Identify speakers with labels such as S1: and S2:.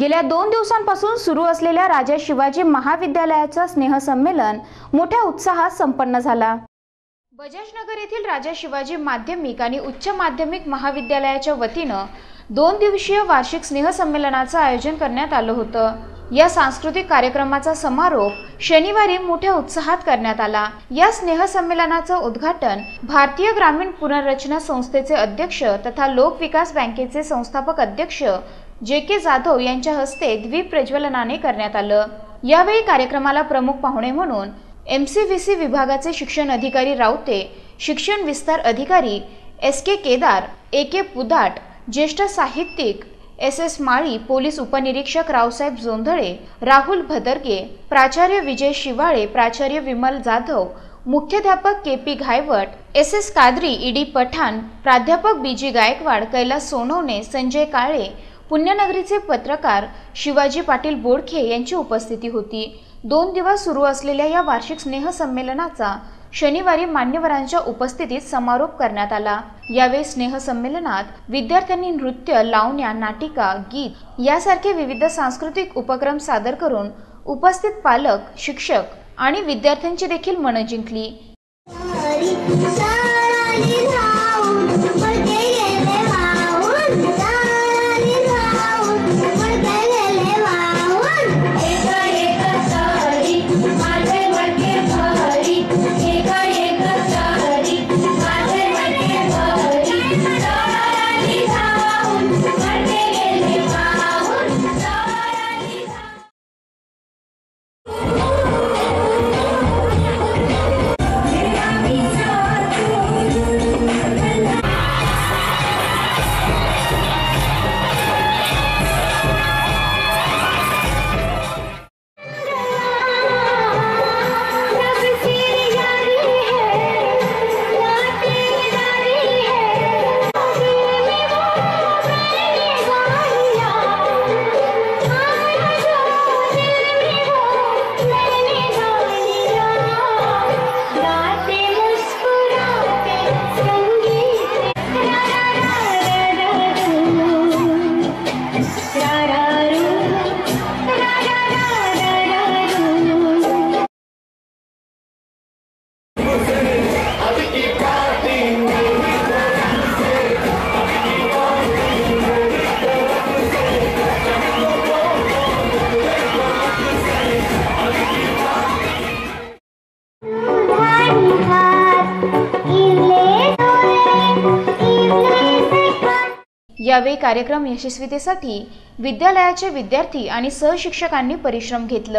S1: गेल्या दोन दिवसांपासून सुरू असलेल्या राजा शिवाजी महाविद्यालयाचं स्नेहसंमेलन मोठ्या उत्साहात संपन्न झाला. बजाजनगर येथील राजा शिवाजी माध्यमिक आणि उच्च माध्यमिक महाविद्यालयाच्या वतीनं दोन दिवसीय वार्षिक स्नेहसंमेलनाचं आयोजन करण्यात आलं होतं. या सांस्कृतिक कार्यक्रमाचा समारोप शनिवारी मोठ्या उत्साहात करण्यात आला. या स्नेहसंमेलनाचं उद्घाटन भारतीय ग्रामीण पुनर्रचना संस्थेचे अध्यक्ष तथा लोकविकास बँकेचे संस्थापक अध्यक्ष जे के जाधव यांच्या हस्ते द्वीप प्रज्वलनाने करण्यात आलं. यावेळी कार्यक्रमाला प्रमुख पाहुणे म्हणून एम सी व्ही सी विभागाचे शिक्षण अधिकारी रावते शिक्षण विस्तार अधिकारी एस के केदार ए के पुदाट ज्येष्ठ साहित्यिक एस एस माळी पोलीस उपनिरीक्षक रावसाहेब जोंधळे राहुल भदरगे प्राचार्य विजय शिवाळे प्राचार्य विमल जाधव मुख्याध्यापक K P Ghaywat S S Kadri ED Pathan प्राध्यापक बी जी गायकवाड कैलास सोनवणे संजय काळे पुण्यनगरीचे पत्रकार शिवाजी पाटील बोडखे यांची उपस्थिती होती. दोन दिवस सुरू असलेल्या या वार्षिक स्नेहसंमेलनाचा शनिवारी मान्यवरांच्या उपस्थितीत समारोप करण्यात आला. यावेळी स्नेहसंमेलनात विद्यार्थ्यांनी नृत्य लावण्या नाटिका गीत यासारखे विविध सांस्कृतिक उपक्रम सादर करून उपस्थित पालक शिक्षक आणि विद्यार्थ्यांची देखील मनं जिंकली. यावेळी कार्यक्रम यशस्वीतेसाठी विद्यालयाचे विद्यार्थी आणि सहशिक्षकांनी परिश्रम घेतलं.